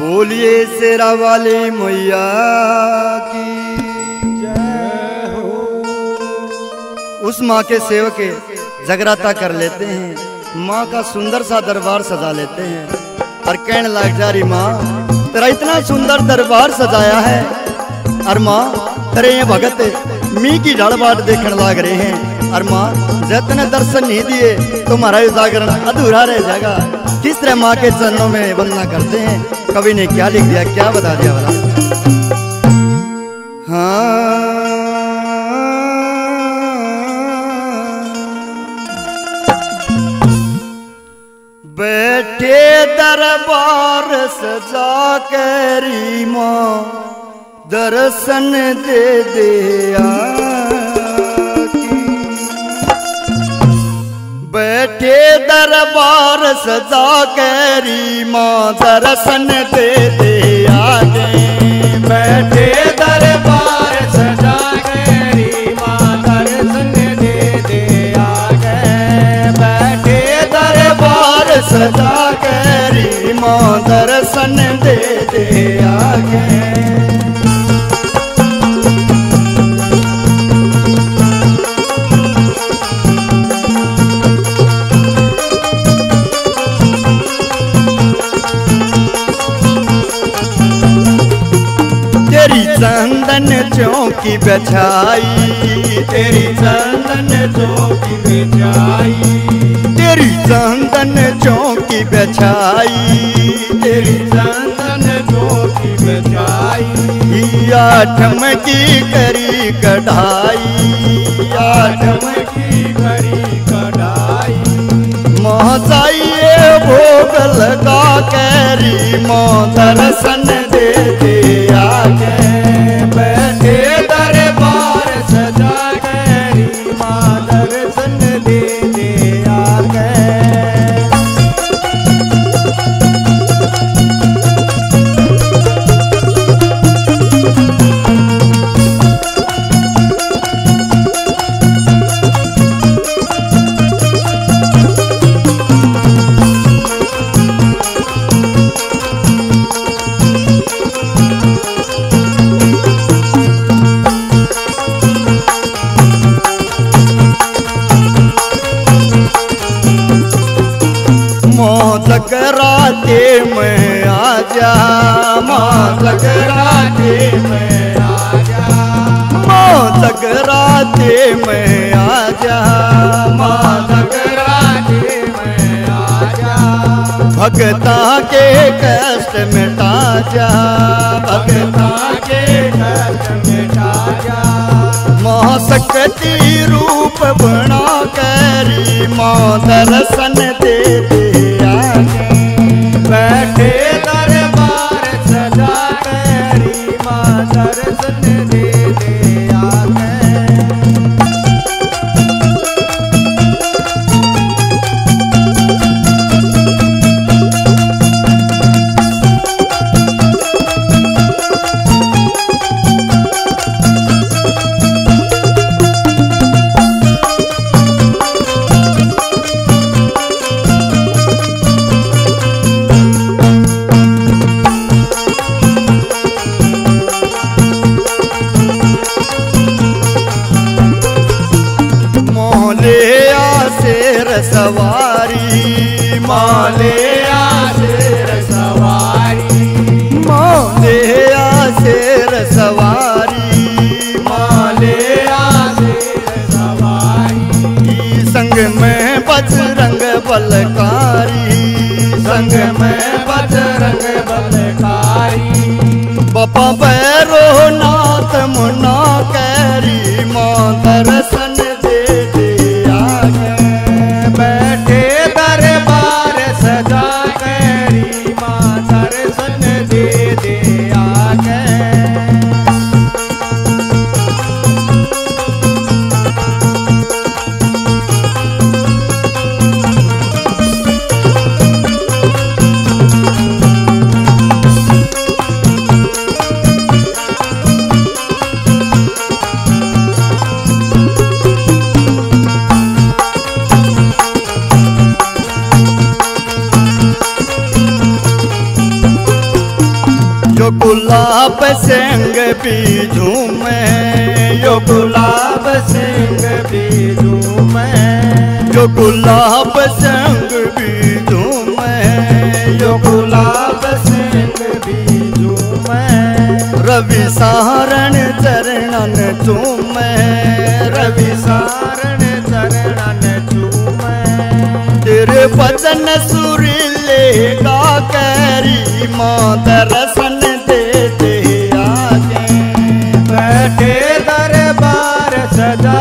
बोलिए शेरा वाली मैया की। उस माँ के सेवक जगराता कर लेते हैं। माँ का सुंदर सा दरबार सजा लेते हैं। और कहने लग जा रही माँ, तेरा इतना सुंदर दरबार सजाया है। और माँ, तेरे ये भगत मी की ढाल बाट देखने लग रहे हैं। और माँ, जतने दर्शन नहीं दिए, तुम्हारा जागरण अधूरा रह जाएगा। तरह माँ के चरणों में वंदना करते हैं, कवि ने क्या लिख दिया, क्या बता दिया वाला हाँ। बैठे दरबार सजा करी माँ दर्शन दे दिया दरबार सजा करी माँ दे दे आगे। बैठे दरबार सजा कैरी माँ दे दे आ गए बैठे दरबार सजा करी माँ दर्शन चौकी बछाई। तेरी चंदन चौकी बिछाई तेरी चंदन चौकी बछाई। तेरी चंदन चौकी बिछाई आठम की करी कढ़ाई। आठम की करी कढ़ाई। मोहसाइए भोग लगा कैरी मो दर्शन राते में आजा मौतक राते में मौतक राते में आजा मातक राते में आजा। भगता के कष्ट मिटा जा भगता के कष्ट मिटा जा महाशक्ति रूप बना करी माँ दर्शन दे दे सवारी, माले आशेर सवारी। मोहले आशेर सवारी, माले आशेर सवारी। संग में बजरंग बलकारी, संग में बजरंग बलकारी। बापा भैरो भी झूमे यो गुलाब सिंह भी झूमे जो गुलाब संग भी झूमे यो गुलाब सिंह भी झूमे रवि सारण चरणन चूमे रवि सारण चरणन झूमे तेरे भजन सुरीले गा कैरी माँ दर्शन दरबार